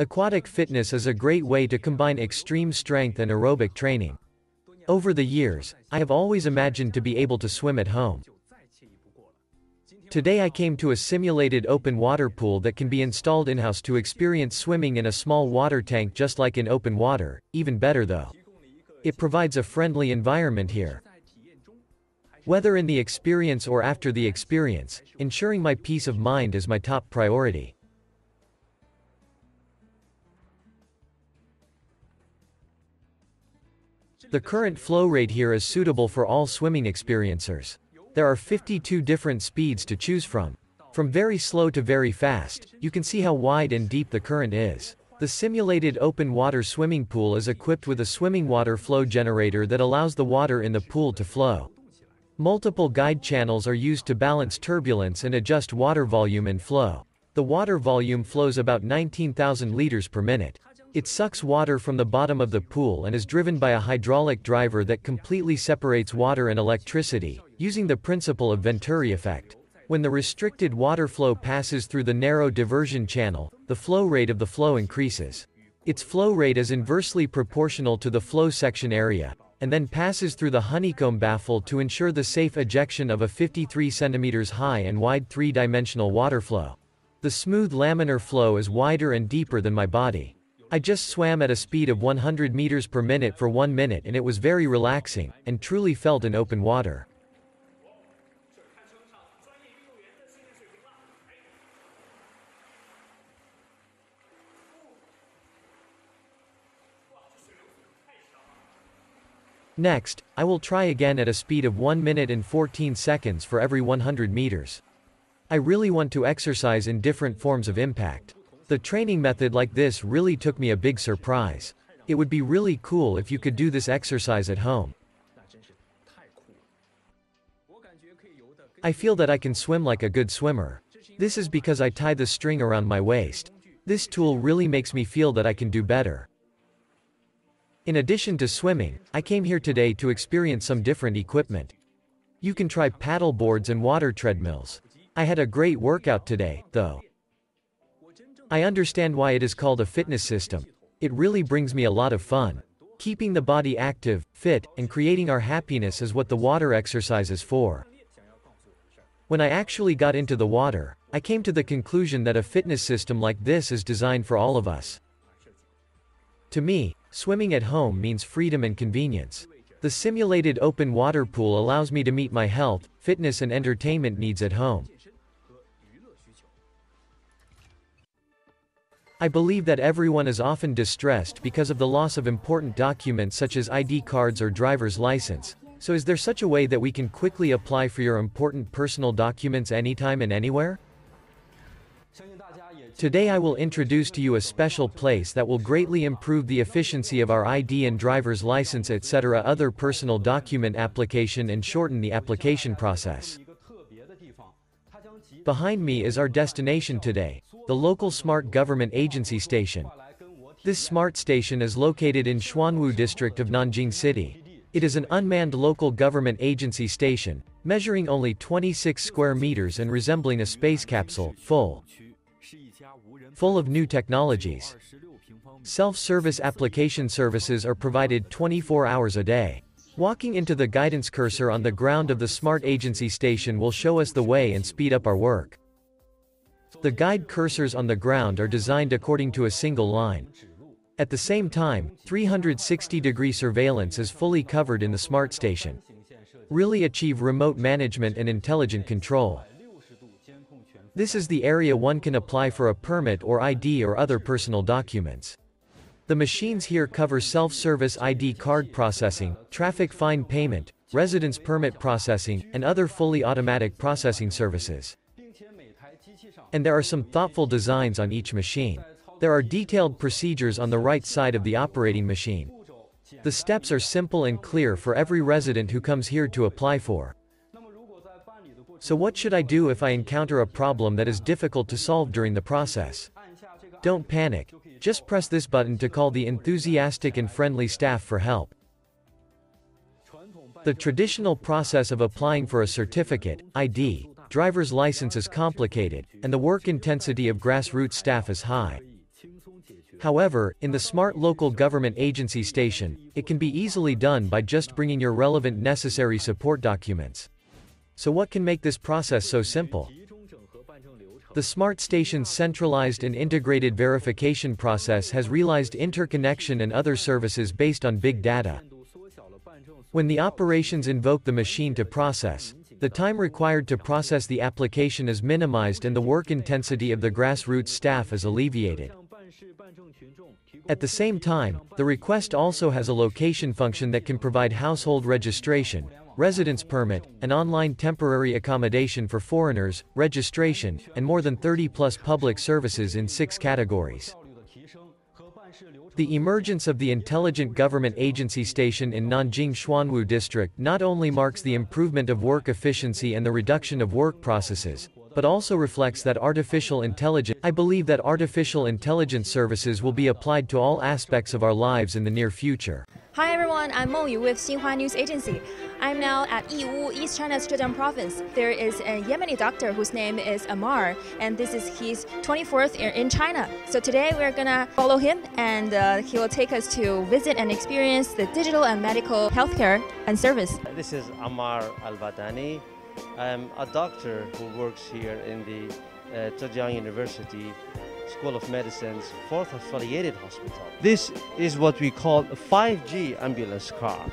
Aquatic fitness is a great way to combine extreme strength and aerobic training. Over the years, I have always imagined to be able to swim at home. Today I came to a simulated open water pool that can be installed in-house to experience swimming in a small water tank just like in open water, even better though. It provides a friendly environment here. Whether in the experience or after the experience, ensuring my peace of mind is my top priority. The current flow rate here is suitable for all swimming experiencers. There are 52 different speeds to choose from. From very slow to very fast, you can see how wide and deep the current is. The simulated open water swimming pool is equipped with a swimming water flow generator that allows the water in the pool to flow. Multiple guide channels are used to balance turbulence and adjust water volume and flow. The water volume flows about 19,000 liters per minute. It sucks water from the bottom of the pool and is driven by a hydraulic driver that completely separates water and electricity, using the principle of Venturi effect. When the restricted water flow passes through the narrow diversion channel, the flow rate of the flow increases. Its flow rate is inversely proportional to the flow section area, and then passes through the honeycomb baffle to ensure the safe ejection of a 53 cm high and wide three-dimensional water flow. The smooth laminar flow is wider and deeper than my body. I just swam at a speed of 100 meters per minute for one minute and it was very relaxing, and truly felt in open water. Next, I will try again at a speed of 1 minute and 14 seconds for every 100 meters. I really want to exercise in different forms of impact. The training method like this really took me a big surprise. It would be really cool if you could do this exercise at home. I feel that I can swim like a good swimmer. This is because I tie the string around my waist. This tool really makes me feel that I can do better. In addition to swimming, I came here today to experience some different equipment. You can try paddle boards and water treadmills. I had a great workout today, though. I understand why it is called a fitness system. It really brings me a lot of fun. Keeping the body active, fit, and creating our happiness is what the water exercise is for. When I actually got into the water, I came to the conclusion that a fitness system like this is designed for all of us. To me, swimming at home means freedom and convenience. The simulated open water pool allows me to meet my health, fitness and entertainment needs at home. I believe that everyone is often distressed because of the loss of important documents such as ID cards or driver's license. So is there such a way that we can quickly apply for your important personal documents anytime and anywhere? Today I will introduce to you a special place that will greatly improve the efficiency of our ID and driver's license etc. other personal document application and shorten the application process. Behind me is our destination today, the local smart government agency station. This smart station is located in Xuanwu district of Nanjing City. It is an unmanned local government agency station, measuring only 26 square meters and resembling a space capsule, full. Full of new technologies. Self-service application services are provided 24 hours a day. Walking into the guidance cursor on the ground of the smart agency station will show us the way and speed up our work. The guide cursors on the ground are designed according to a single line. At the same time, 360-degree surveillance is fully covered in the smart station. Really achieve remote management and intelligent control. This is the area one can apply for a permit or ID or other personal documents. The machines here cover self-service ID card processing, traffic fine payment, residence permit processing, and other fully automatic processing services. And there are some thoughtful designs on each machine. There are detailed procedures on the right side of the operating machine. The steps are simple and clear for every resident who comes here to apply for. So what should I do if I encounter a problem that is difficult to solve during the process? Don't panic. Just press this button to call the enthusiastic and friendly staff for help. The traditional process of applying for a certificate, ID, driver's license is complicated, and the work intensity of grassroots staff is high. However, in the Smart Local Government Agency station, it can be easily done by just bringing your relevant necessary support documents. So what can make this process so simple? The Smart Station's centralized and integrated verification process has realized interconnection and other services based on big data. When the operations invoke the machine to process, the time required to process the application is minimized and the work intensity of the grassroots staff is alleviated. At the same time, the request also has a location function that can provide household registration, residence permit, an online temporary accommodation for foreigners, registration, and more than 30 plus public services in six categories. The emergence of the Intelligent Government Agency Station in Nanjing Xuanwu District not only marks the improvement of work efficiency and the reduction of work processes, but also reflects that artificial intelligence. I believe that artificial intelligence services will be applied to all aspects of our lives in the near future. Hi everyone, I'm Meng Yu with Xinhua News Agency. I'm now at Yiwu, East China's Zhejiang province. There is a Yemeni doctor whose name is Amar, and this is his 24th year in China. So today we're gonna follow him, and uh, he will take us to visit and experience the digital and medical healthcare and service. This is Amar Al Badani. I'm a doctor who works here in the uh, Zhejiang University School of Medicine's fourth affiliated hospital. This is what we call a 5G ambulance car.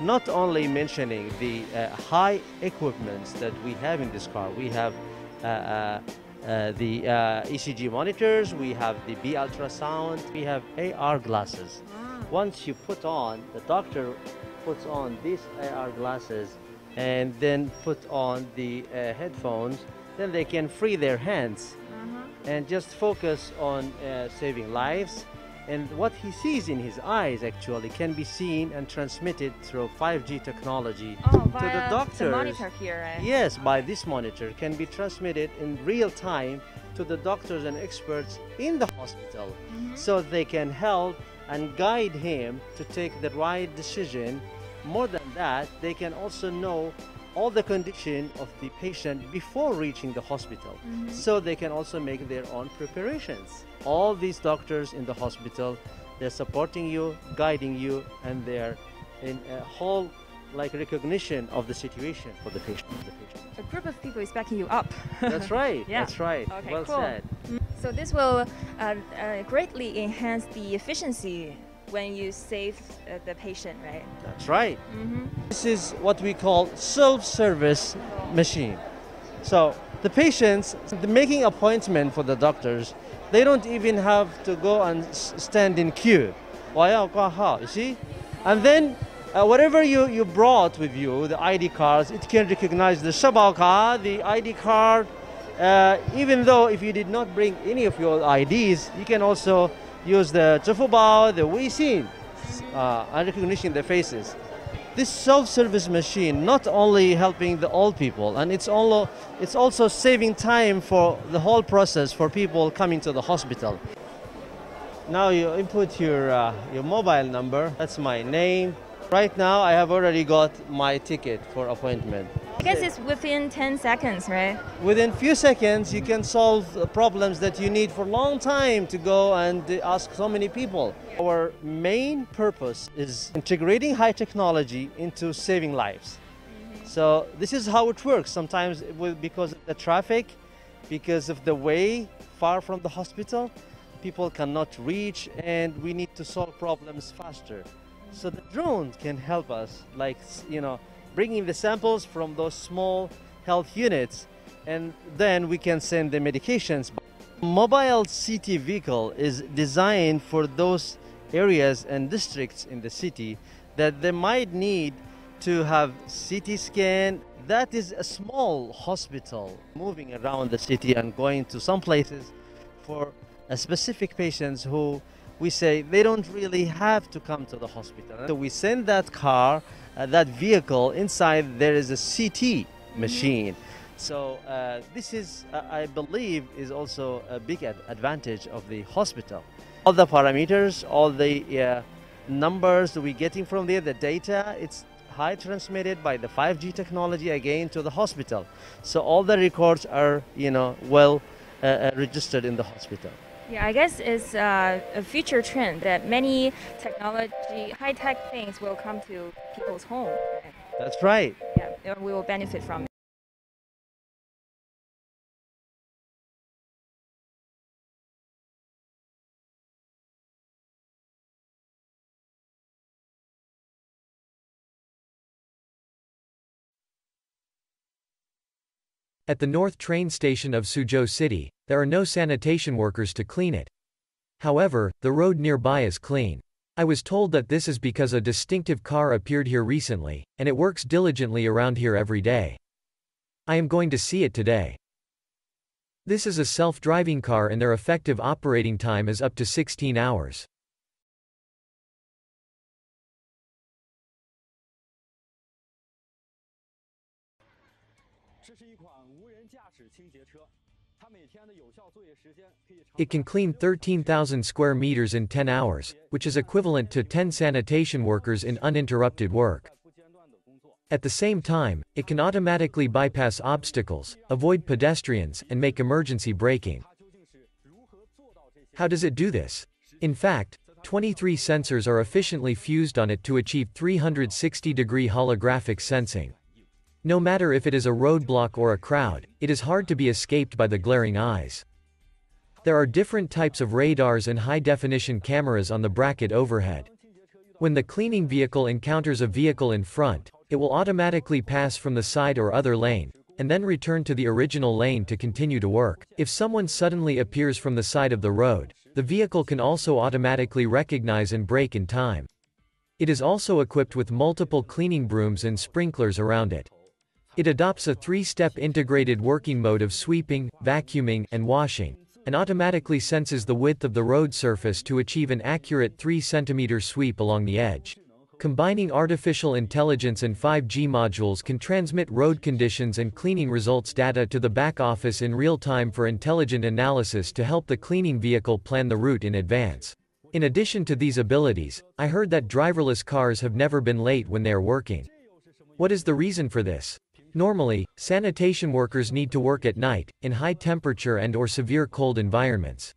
Not only mentioning the uh, high equipments that we have in this car, we have uh, uh, uh the uh, ECG monitors, we have the B ultrasound, we have AR glasses. Once you put on, the doctor puts on these AR glasses and then put on the uh, headphones, then they can free their hands and just focus on uh, saving lives. And what he sees in his eyes actually can be seen and transmitted through 5G technology oh, to the doctors. The monitor here, right? Yes, by this monitor can be transmitted in real time to the doctors and experts in the hospital mm -hmm. so they can help and guide him to take the right decision. More than that, they can also know all the condition of the patient before reaching the hospital mm -hmm. so they can also make their own preparations all these doctors in the hospital they're supporting you guiding you and they're in a whole like recognition of the situation for the patient, the patient. a group of people is backing you up that's right yeah. that's right okay, well cool. said mm. so this will uh, uh, greatly enhance the efficiency when you save uh, the patient, right? That's right. Mm -hmm. This is what we call self-service machine. So the patients, the making appointment for the doctors, they don't even have to go and stand in queue. You see? And then uh, whatever you, you brought with you, the ID cards, it can recognize the Shabaoka, the ID card. Uh, even though if you did not bring any of your IDs, you can also use the Zhifubao, the Weixin, uh, and recognition their faces. This self-service machine not only helping the old people, and it's also, it's also saving time for the whole process for people coming to the hospital. Now you input your, uh, your mobile number, that's my name. Right now I have already got my ticket for appointment. I guess it's within 10 seconds, right? Within few seconds, you can solve problems that you need for a long time to go and ask so many people. Our main purpose is integrating high technology into saving lives. So this is how it works. Sometimes because of the traffic, because of the way far from the hospital, people cannot reach and we need to solve problems faster. So the drone can help us, like, you know, bringing the samples from those small health units and then we can send the medications. Mobile CT vehicle is designed for those areas and districts in the city that they might need to have CT scan. That is a small hospital moving around the city and going to some places for specific patients who we say they don't really have to come to the hospital. So we send that car uh, that vehicle inside there is a CT machine. So uh, this is, uh, I believe, is also a big ad advantage of the hospital. All the parameters, all the uh, numbers we're getting from there, the data, it's high transmitted by the 5G technology again to the hospital. So all the records are, you know, well uh, uh, registered in the hospital. Yeah, I guess it's uh, a future trend that many technology, high tech things will come to people's home. That's right. Yeah, and we will benefit from it. At the north train station of Suzhou City, there are no sanitation workers to clean it. However, the road nearby is clean. I was told that this is because a distinctive car appeared here recently, and it works diligently around here every day. I am going to see it today. This is a self-driving car and their effective operating time is up to 16 hours. It can clean 13,000 square meters in 10 hours, which is equivalent to 10 sanitation workers in uninterrupted work. At the same time, it can automatically bypass obstacles, avoid pedestrians, and make emergency braking. How does it do this? In fact, 23 sensors are efficiently fused on it to achieve 360 degree holographic sensing. No matter if it is a roadblock or a crowd, it is hard to be escaped by the glaring eyes. There are different types of radars and high-definition cameras on the bracket overhead. When the cleaning vehicle encounters a vehicle in front, it will automatically pass from the side or other lane, and then return to the original lane to continue to work. If someone suddenly appears from the side of the road, the vehicle can also automatically recognize and brake in time. It is also equipped with multiple cleaning brooms and sprinklers around it. It adopts a three-step integrated working mode of sweeping, vacuuming, and washing, and automatically senses the width of the road surface to achieve an accurate 3 cm sweep along the edge. Combining artificial intelligence and 5G modules can transmit road conditions and cleaning results data to the back office in real time for intelligent analysis to help the cleaning vehicle plan the route in advance. In addition to these abilities, I heard that driverless cars have never been late when they are working. What is the reason for this? Normally, sanitation workers need to work at night, in high temperature and or severe cold environments.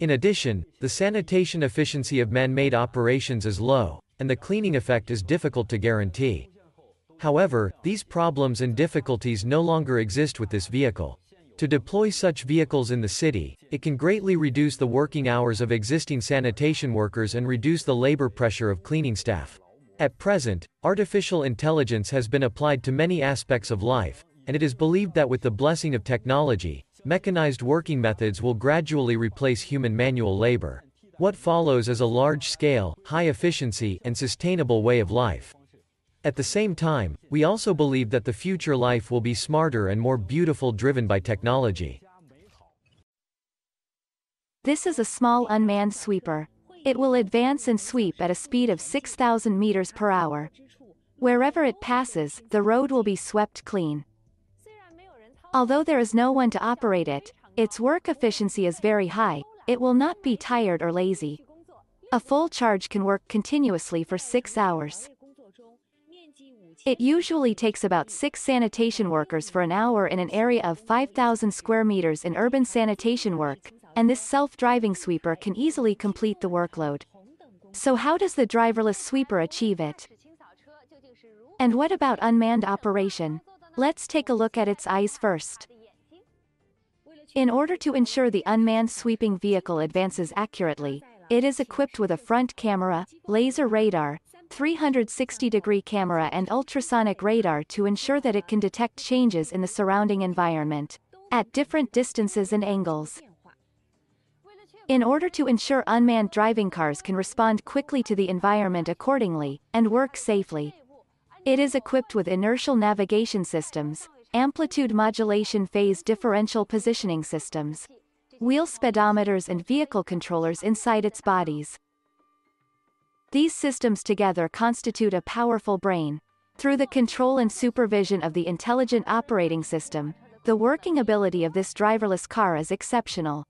In addition, the sanitation efficiency of man-made operations is low, and the cleaning effect is difficult to guarantee. However, these problems and difficulties no longer exist with this vehicle. To deploy such vehicles in the city, it can greatly reduce the working hours of existing sanitation workers and reduce the labor pressure of cleaning staff. At present, artificial intelligence has been applied to many aspects of life, and it is believed that with the blessing of technology, mechanized working methods will gradually replace human manual labor. What follows is a large-scale, high-efficiency, and sustainable way of life. At the same time, we also believe that the future life will be smarter and more beautiful driven by technology. This is a small unmanned sweeper. It will advance and sweep at a speed of 6,000 meters per hour. Wherever it passes, the road will be swept clean. Although there is no one to operate it, its work efficiency is very high, it will not be tired or lazy. A full charge can work continuously for 6 hours. It usually takes about 6 sanitation workers for an hour in an area of 5,000 square meters in urban sanitation work, and this self-driving sweeper can easily complete the workload. So how does the driverless sweeper achieve it? And what about unmanned operation? Let's take a look at its eyes first. In order to ensure the unmanned sweeping vehicle advances accurately, it is equipped with a front camera, laser radar, 360-degree camera and ultrasonic radar to ensure that it can detect changes in the surrounding environment, at different distances and angles. In order to ensure unmanned driving cars can respond quickly to the environment accordingly, and work safely. It is equipped with inertial navigation systems, amplitude modulation phase differential positioning systems, wheel speedometers and vehicle controllers inside its bodies. These systems together constitute a powerful brain. Through the control and supervision of the intelligent operating system, the working ability of this driverless car is exceptional.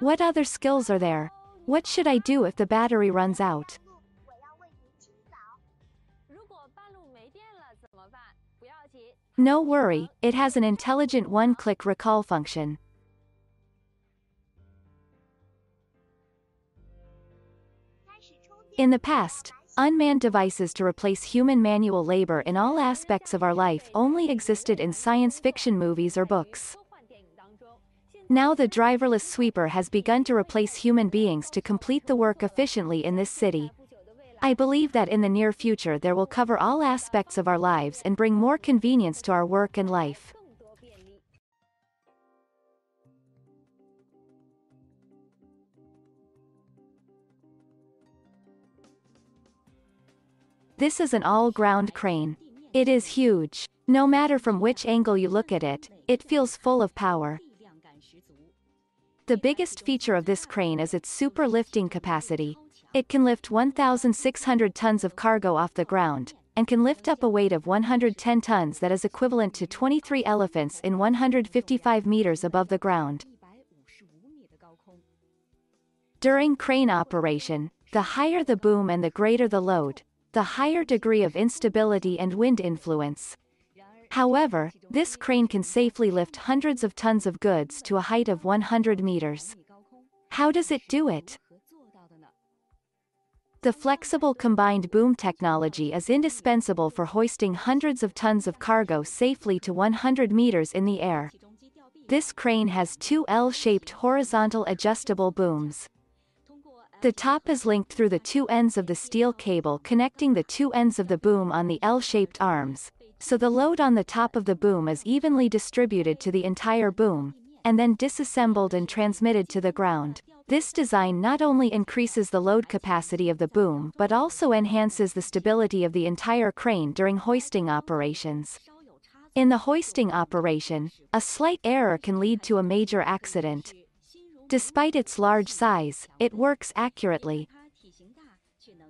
What other skills are there? What should I do if the battery runs out? No worry, it has an intelligent one-click recall function. In the past, unmanned devices to replace human manual labor in all aspects of our life only existed in science fiction movies or books. Now the driverless sweeper has begun to replace human beings to complete the work efficiently in this city. I believe that in the near future there will cover all aspects of our lives and bring more convenience to our work and life. This is an all-ground crane. It is huge. No matter from which angle you look at it, it feels full of power. The biggest feature of this crane is its super lifting capacity. It can lift 1,600 tons of cargo off the ground, and can lift up a weight of 110 tons that is equivalent to 23 elephants in 155 meters above the ground. During crane operation, the higher the boom and the greater the load, the higher degree of instability and wind influence. However, this crane can safely lift hundreds of tons of goods to a height of 100 meters. How does it do it? The flexible combined boom technology is indispensable for hoisting hundreds of tons of cargo safely to 100 meters in the air. This crane has two L-shaped horizontal adjustable booms. The top is linked through the two ends of the steel cable connecting the two ends of the boom on the L-shaped arms, so the load on the top of the boom is evenly distributed to the entire boom, and then disassembled and transmitted to the ground. This design not only increases the load capacity of the boom but also enhances the stability of the entire crane during hoisting operations. In the hoisting operation, a slight error can lead to a major accident, Despite its large size, it works accurately.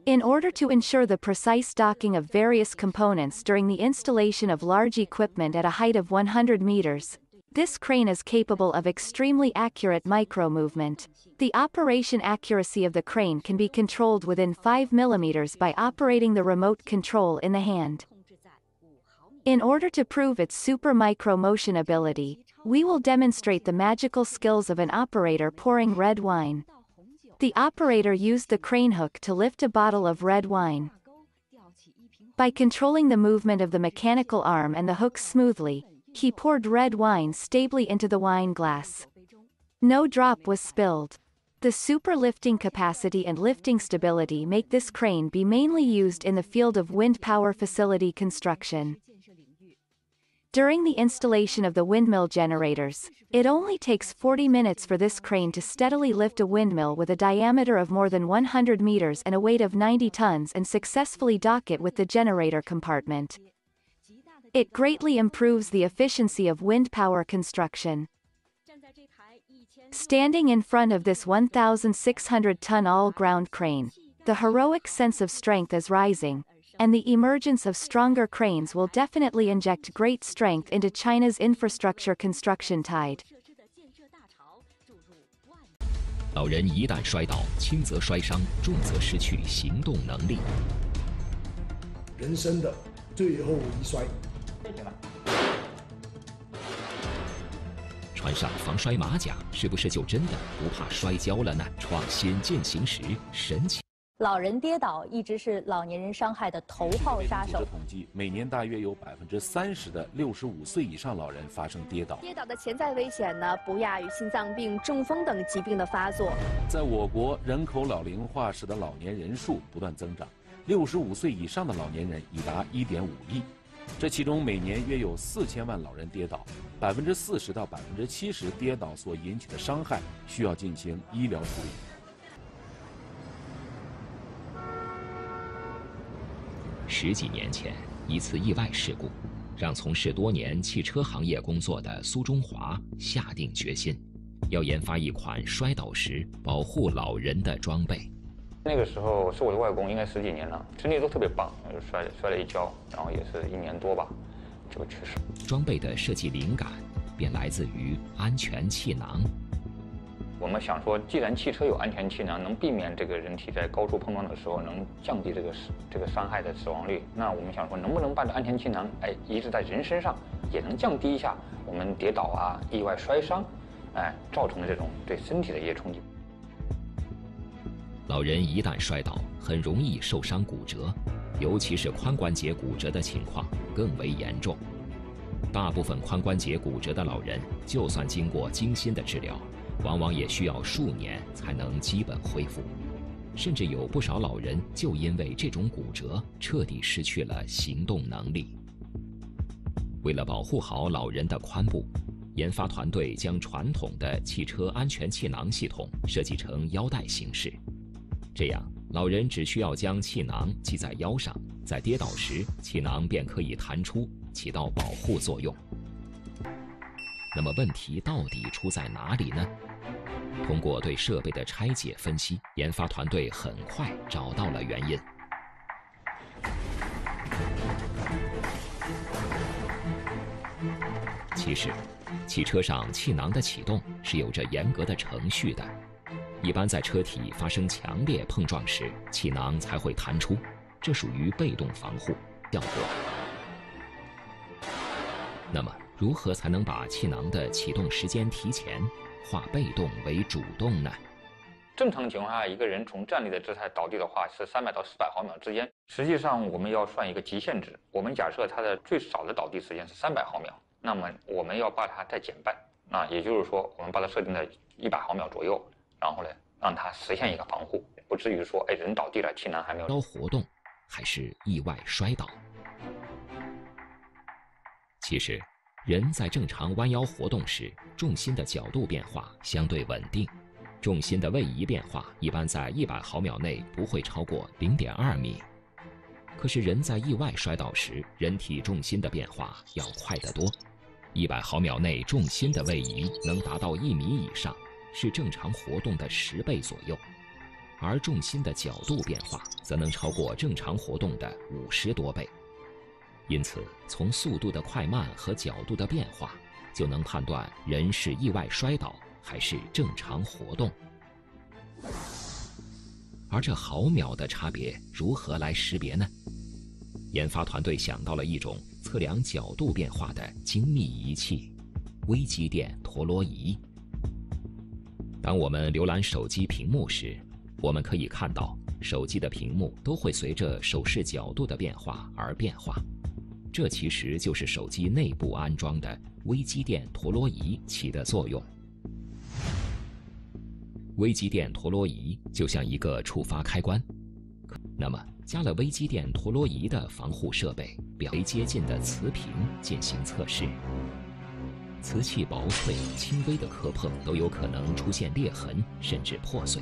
In order to ensure the precise docking of various components during the installation of large equipment at a height of 100 meters, this crane is capable of extremely accurate micro-movement. The operation accuracy of the crane can be controlled within 5 mm by operating the remote control in the hand. In order to prove its super micro motion ability, we will demonstrate the magical skills of an operator pouring red wine. The operator used the crane hook to lift a bottle of red wine. By controlling the movement of the mechanical arm and the hook smoothly, he poured red wine stably into the wine glass. No drop was spilled. The super lifting capacity and lifting stability make this crane be mainly used in the field of wind power facility construction. During the installation of the windmill generators, it only takes 40 minutes for this crane to steadily lift a windmill with a diameter of more than 100 meters and a weight of 90 tons and successfully dock it with the generator compartment. It greatly improves the efficiency of wind power construction. Standing in front of this 1,600-ton all-ground crane, the heroic sense of strength is rising, and the emergence of stronger cranes will definitely inject great strength into China's infrastructure construction tide. 老人一旦摔倒，轻则摔伤，重则失去行动能力。人生的最后一摔。穿上防摔马甲，是不是就真的不怕摔跤了呢？创新进行时，神奇。老人跌倒一直是老年人伤害的头号杀手。统计，每年大约有百分之三十的六十五岁以上老人发生跌倒。跌倒的潜在危险呢，不亚于心脏病、中风等疾病的发作。在我国，人口老龄化使得老年人数不断增长，六十五岁以上的老年人已达一点五亿。这其中，每年约有四千万老人跌倒，百分之四十到百分之七十跌倒所引起的伤害需要进行医疗处理。十几年前，一次意外事故，让从事多年汽车行业工作的苏中华下定决心，要研发一款摔倒时保护老人的装备。那个时候是我的外公，应该十几年了，身体都特别棒，就摔摔了一跤，然后也是一年多吧，就去世。装备的设计灵感便来自于安全气囊。我们想说，既然汽车有安全气囊，能避免这个人体在高处碰撞的时候能降低这个这个伤害的死亡率，那我们想说，能不能把这安全气囊哎移植在人身上，也能降低一下我们跌倒啊、意外摔伤，哎造成的这种对身体的一些冲击。老人一旦摔倒，很容易受伤骨折，尤其是髋关节骨折的情况更为严重。大部分髋关节骨折的老人，就算经过精心的治疗，往往也需要数年才能基本恢复，甚至有不少老人就因为这种骨折，彻底失去了行动能力。为了保护好老人的髋部，研发团队将传统的汽车安全气囊系统设计成腰带形式，这样老人只需要将气囊系在腰上，在跌倒时，气囊便可以弹出。起到保护作用。那么问题到底出在哪里呢？通过对设备的拆解分析，研发团队很快找到了原因。其实，汽车上气囊的启动是有着严格的程序的。一般在车体发生强烈碰撞时，气囊才会弹出，这属于被动防护效果。那么，如何才能把气囊的启动时间提前，化被动为主动呢？正常情况下，一个人从站立的姿态倒地的话是三百到四百毫秒之间。实际上，我们要算一个极限值。我们假设他的最少的倒地时间是三百毫秒，那么我们要把它再减半。那也就是说，我们把它设定在一百毫秒左右，然后呢，让它实现一个防护，不至于说，哎，人倒地了，气囊还没有。高活动，还是意外摔倒？其实，人在正常弯腰活动时，重心的角度变化相对稳定，重心的位移变化一般在一百毫秒内不会超过零点二米。可是，人在意外摔倒时，人体重心的变化要快得多，一百毫秒内重心的位移能达到一米以上，是正常活动的十倍左右，而重心的角度变化则能超过正常活动的五十多倍。因此，从速度的快慢和角度的变化，就能判断人是意外摔倒还是正常活动。而这毫秒的差别如何来识别呢？研发团队想到了一种测量角度变化的精密仪器——微机电陀螺仪。当我们浏览手机屏幕时，我们可以看到手机的屏幕都会随着手势角度的变化而变化。这其实就是手机内部安装的微机电陀螺仪起的作用。微机电陀螺仪就像一个触发开关，那么加了微机电陀螺仪的防护设备，表接近的瓷瓶进行测试。瓷器薄脆，轻微的磕碰都有可能出现裂痕，甚至破碎。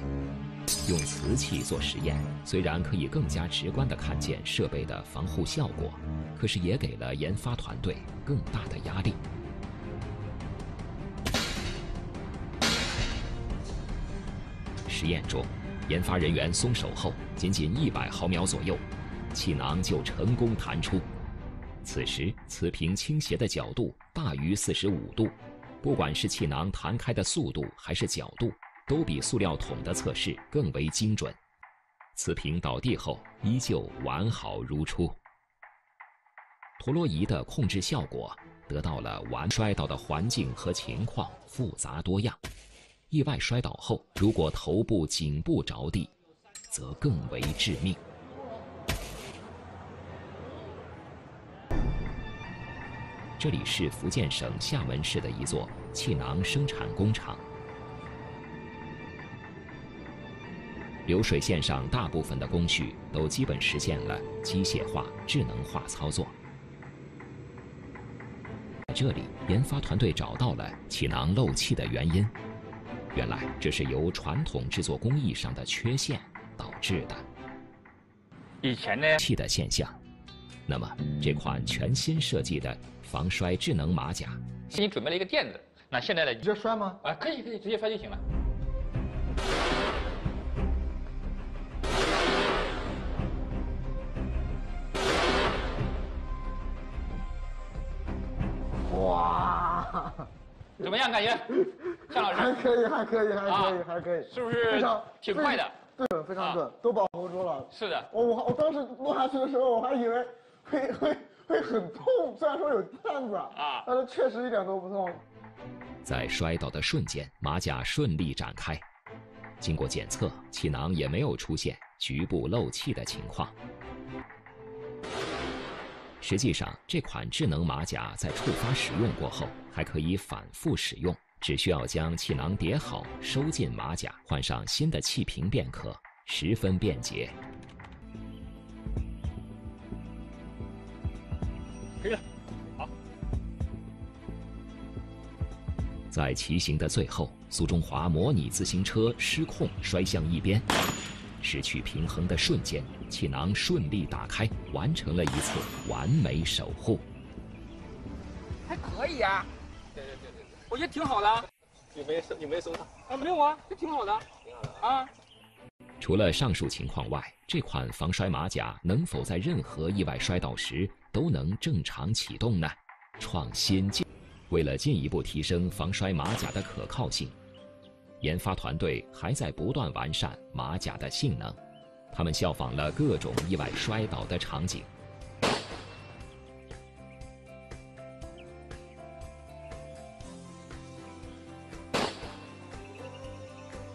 用瓷器做实验，虽然可以更加直观地看见设备的防护效果，可是也给了研发团队更大的压力。实验中，研发人员松手后，仅仅一百毫秒左右，气囊就成功弹出。此时，瓷瓶倾斜的角度大于四十五度，不管是气囊弹开的速度还是角度。都比塑料桶的测试更为精准。瓷瓶倒地后依旧完好如初。陀螺仪的控制效果得到了完。摔倒的环境和情况复杂多样。意外摔倒后，如果头部、颈部着地，则更为致命。这里是福建省厦门市的一座气囊生产工厂。流水线上大部分的工序都基本实现了机械化、智能化操作。在这里，研发团队找到了气囊漏气的原因。原来这是由传统制作工艺上的缺陷导致的。以前呢，气的现象。那么，这款全新设计的防摔智能马甲，给你准备了一个垫子。那现在呢？直接摔吗？啊，可以，可以直接摔就行了。样感觉？向老师还可以，还可以，还可以，还可以，是不是非常挺快的？对，非常准，都保护住了。是的，我我我当时落下去的时候，我还以为会会会很痛，虽然说有垫子啊，但是确实一点都不痛。在摔倒的瞬间，马甲顺利展开。经过检测，气囊也没有出现局部漏气的情况。实际上，这款智能马甲在触发使用过后，还可以反复使用，只需要将气囊叠好，收进马甲，换上新的气瓶便可，十分便捷。可以了，好。在骑行的最后，苏中华模拟自行车失控摔向一边，失去平衡的瞬间，气囊顺利打开，完成了一次完美守护。还可以啊，对对对对对，我觉得挺好的。有没有有没有松啊？没有啊，这挺好的，挺好的啊。除了上述情况外，这款防摔马甲能否在任何意外摔倒时都能正常启动呢？创新进，为了进一步提升防摔马甲的可靠性，研发团队还在不断完善马甲的性能。他们效仿了各种意外摔倒的场景。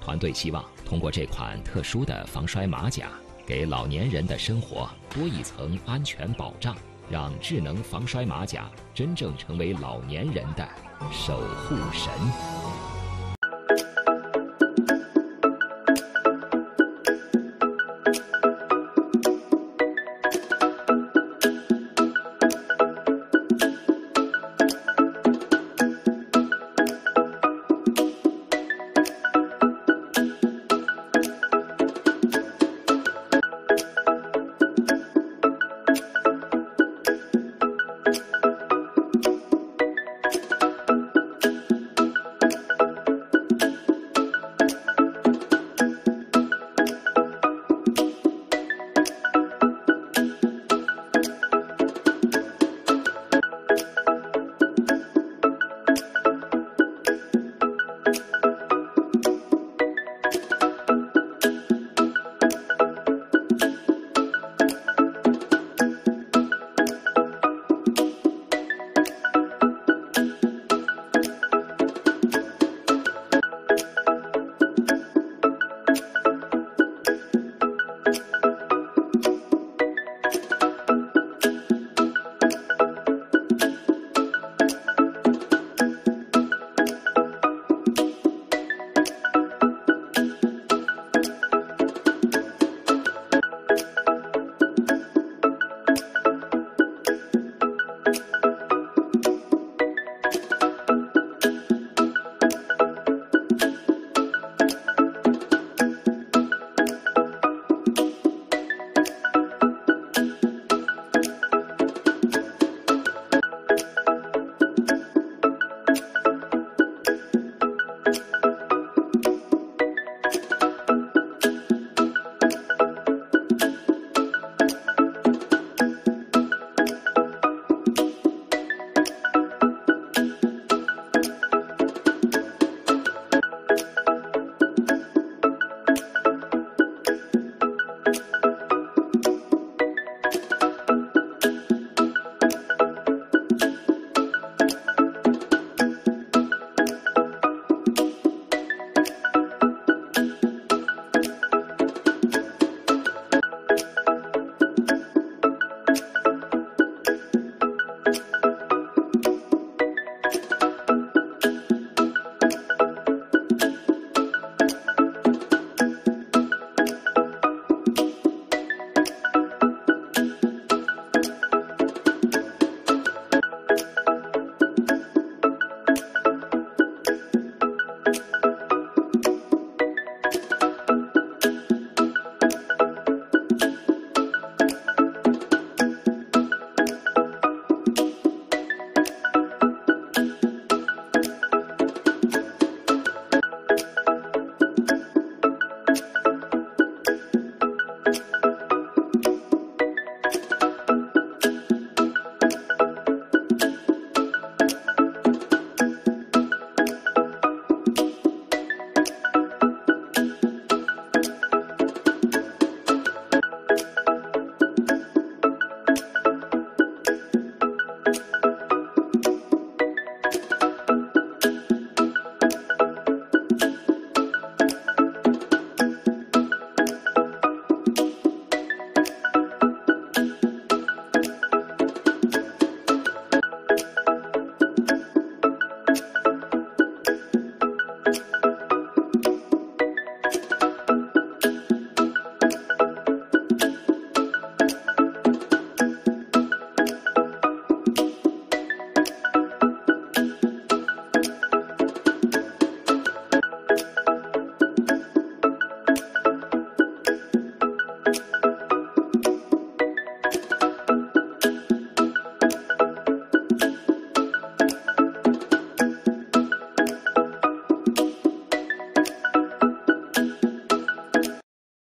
团队希望通过这款特殊的防摔马甲，给老年人的生活多一层安全保障，让智能防摔马甲真正成为老年人的守护神。